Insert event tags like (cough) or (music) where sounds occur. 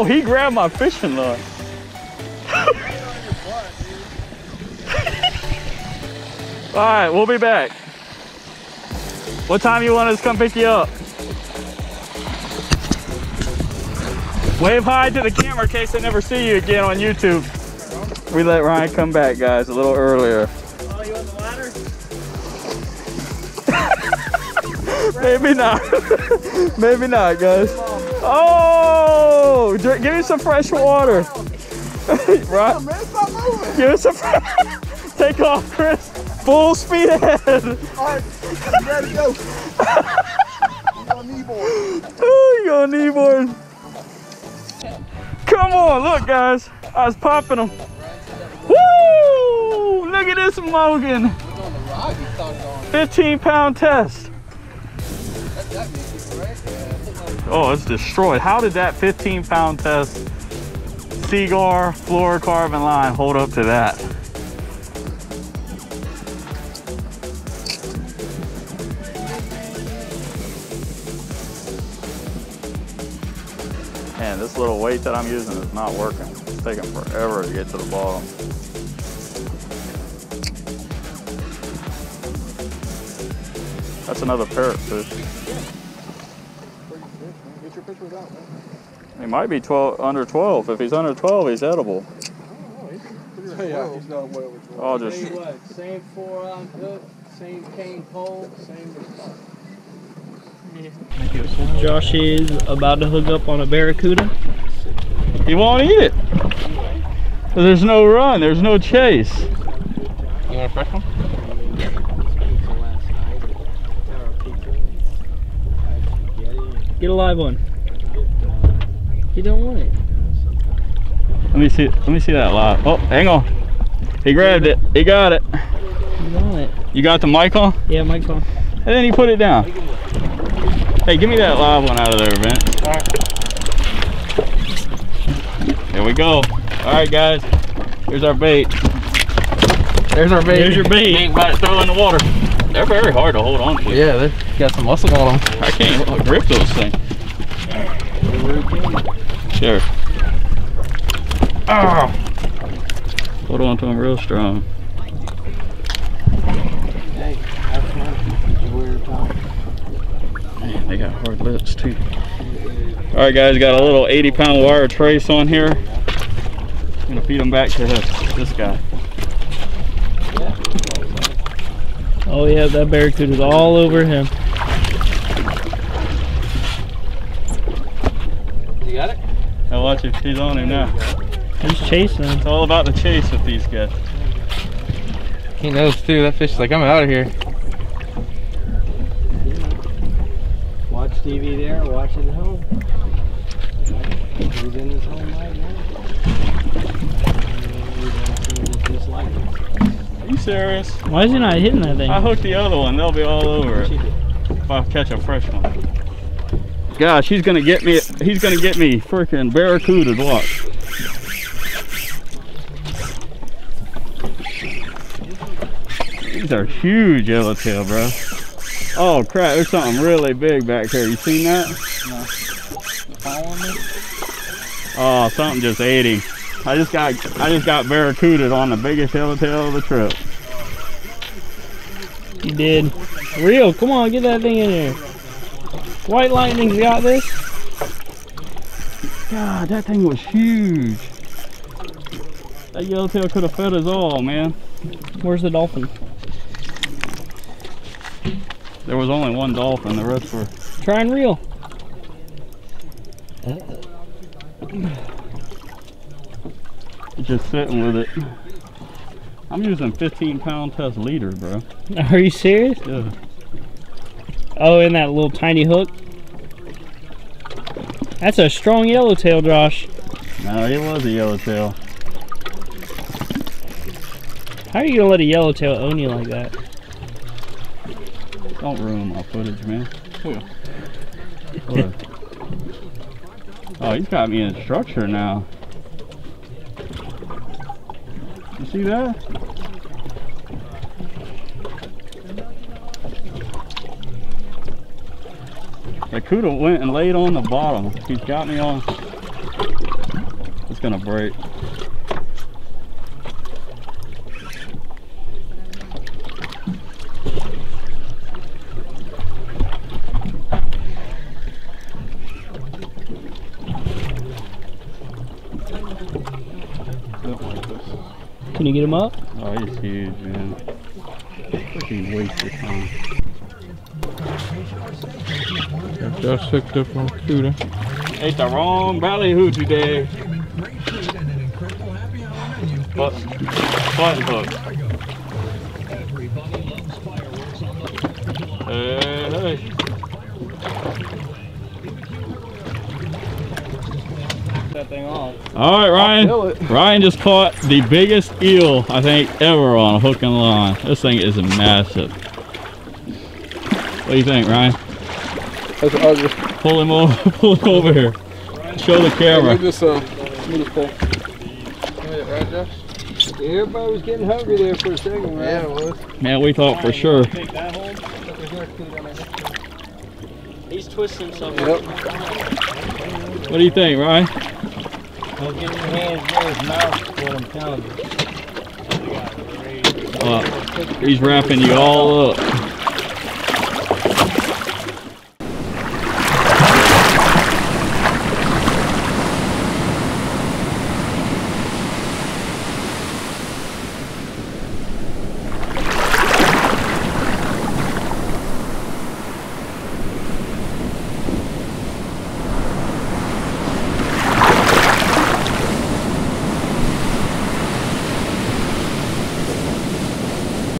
No, he grabbed my fishing line. (laughs) All right, we'll be back. What time you want us to come pick you up? Wave hi to the camera in case I never see you again on YouTube. We let Ryan come back, guys, a little earlier. Oh, you on the ladder? Maybe not. (laughs) Maybe not, guys. Oh, give me some fresh water. (laughs) right? Give us some. (laughs) Take off, Chris. Full speed ahead. (laughs) Alright, ready to go. I'm on kneeboard. You got a kneeboard. Come on, look, guys. I was popping them. Woo! Look at this on. 15 pound test. Oh, it's destroyed. How did that 15 pound test Seaguar fluorocarbon line hold up to that? Man, this little weight that I'm using is not working. It's taking forever to get to the bottom. That's another parrot parrotfish. Pretty fish, man. Get your out, man. He might be 12 under 12. If he's under 12, he's edible. Oh, yeah, he's not well with I'll just Same what? Same forearm hook, same cane pole, same. Josh is about to hook up on a barracuda. He won't eat it. There's no run. There's no chase. You want a fresh one? Get a live one. You don't want it. Let me see. Let me see that live. Oh, hang on. He grabbed it. He got it. You don't it. You got the mic on? Yeah, mic's on. And then he put it down. Hey, give me that live one out of there, Vince. There we go. All right, guys. Here's our bait. There's our bait. Here's your bait. Ain't about to throw in the water. They're very hard to hold on to. Yeah, they got some muscle on them. I can't grip those things. Sure. Oh. Hold on to him real strong. Man, they got hard lips too. All right, guys, got a little 80 pound wire trace on here. I'm gonna feed them back to this, this guy. Oh yeah, that barracuda's all over him. You got it? Now watch it, he's on him now. He's chasing. It's all about the chase with these guys. He knows too. That fish is like, I'm out of here. Watch TV there, watch it at home. He's in his home right now. Just like it. Are you serious? Why is he not hitting that thing? I hooked the other one, they'll be all over it. If I catch a fresh one. Gosh, he's gonna get me, he's gonna get me freaking barracuda, watch. These are huge yellowtail, bro. Oh crap, there's something really big back here. You seen that? Oh, something just ate him. I just got, I just got barracuda on the biggest yellowtail of the trip. You did. Real, come on, get that thing in there. White Lightning's got this. God, that thing was huge. That yellowtail could have fed us all, man. Where's the dolphin? There was only one dolphin, the rest were. Try and reel. just sitting with it. I'm using 15 pound test leader, bro. Are you serious? Yeah. Oh, in that little tiny hook? That's a strong yellowtail, Josh. No, it was a yellowtail. How are you gonna let a yellowtail own you like that? Don't ruin my footage, man. Yeah. What? oh, he's got me in structure now. You see that? The cuda went and laid on the bottom. He's got me on. It's gonna break. Can you get him up? Oh, he's huge, man. Freaking wasted time. Josh hooked up on Cuda. Ate the wrong ballyhoo today. day. But, button hook. Uh, hey, hey. That thing off. All right, Ryan. Ryan just caught the biggest eel I think ever on a hook and line. This thing is massive. What do you think, Ryan? That's ugly. Pull him over. (laughs) Pull him over here. Show the Let camera. me just, uh, let pull. Right, Everybody was getting hungry there for a second, right? Yeah, it was. Man, we thought for sure. Take that hold. He's twisting something. Yep. What do you think, Ryan? Don't get your hands near his mouth, what I'm telling you. Uh, he's wrapping you all up.